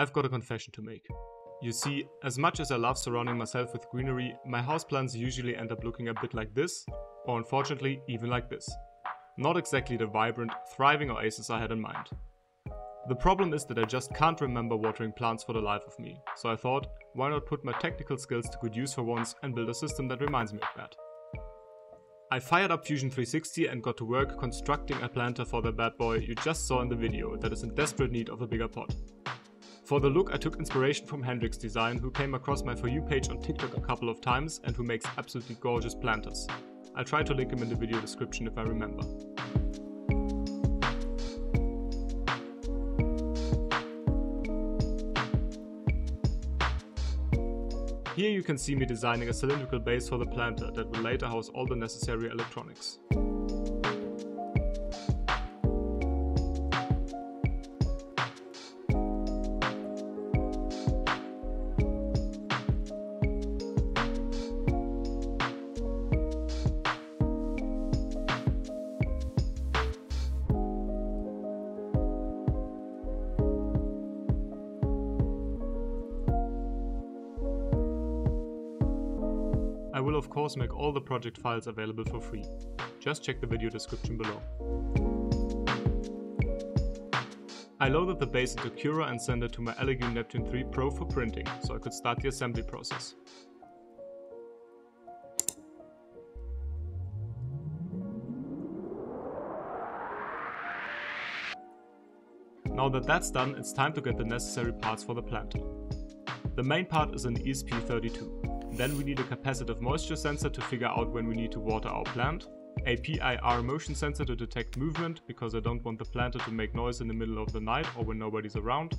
I've got a confession to make. You see, as much as I love surrounding myself with greenery, my houseplants usually end up looking a bit like this, or unfortunately, even like this. Not exactly the vibrant, thriving oasis I had in mind. The problem is that I just can't remember watering plants for the life of me, so I thought, why not put my technical skills to good use for once and build a system that reminds me of that. I fired up Fusion 360 and got to work constructing a planter for the bad boy you just saw in the video that is in desperate need of a bigger pot. For the look I took inspiration from Hendriks Design who came across my For You page on TikTok a couple of times and who makes absolutely gorgeous planters. I'll try to link him in the video description if I remember. Here you can see me designing a cylindrical base for the planter that will later house all the necessary electronics. I will of course make all the project files available for free. Just check the video description below. I loaded the base into Cura and sent it to my Elegoo Neptune 3 Pro for printing, so I could start the assembly process. Now that that's done, it's time to get the necessary parts for the planter. The main part is an ESP32. Then we need a capacitive moisture sensor to figure out when we need to water our plant, a PIR motion sensor to detect movement because I don't want the planter to make noise in the middle of the night or when nobody's around,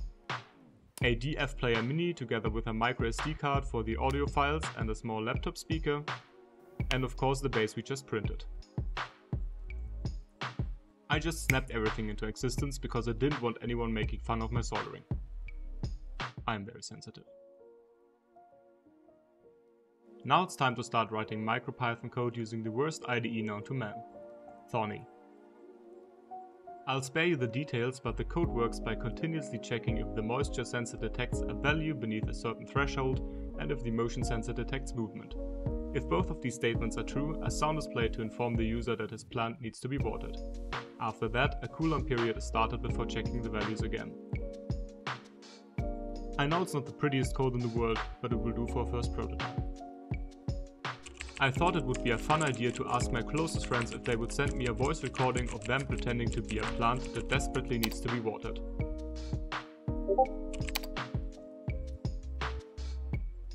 a DF player mini together with a micro SD card for the audio files and a small laptop speaker, and of course the base we just printed. I just snapped everything into existence because I didn't want anyone making fun of my soldering. I'm very sensitive. Now it's time to start writing MicroPython code using the worst IDE known to man, Thonny. I'll spare you the details, but the code works by continuously checking if the moisture sensor detects a value beneath a certain threshold and if the motion sensor detects movement. If both of these statements are true, a sound is played to inform the user that his plant needs to be watered. After that, a cooldown period is started before checking the values again. I know it's not the prettiest code in the world, but it will do for a first prototype. I thought it would be a fun idea to ask my closest friends if they would send me a voice recording of them pretending to be a plant that desperately needs to be watered.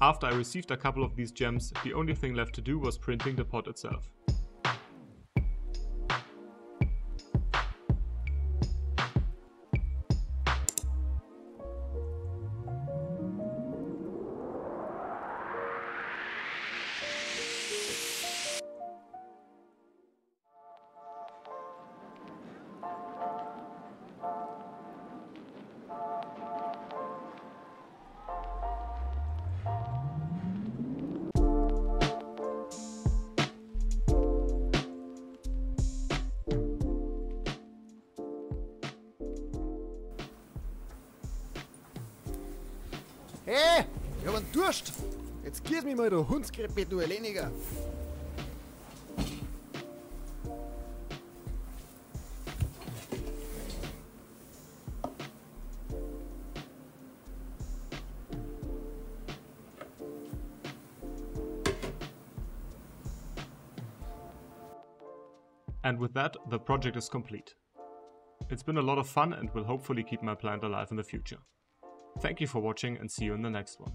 After I received a couple of these gems, the only thing left to do was printing the pot itself. Hey, ich hab einen Durst. Jetzt gieß mich mal, du Hundskrippe, du Eleniger. And with that, the project is complete. It's been a lot of fun and will hopefully keep my plant alive in the future. Thank you for watching and see you in the next one.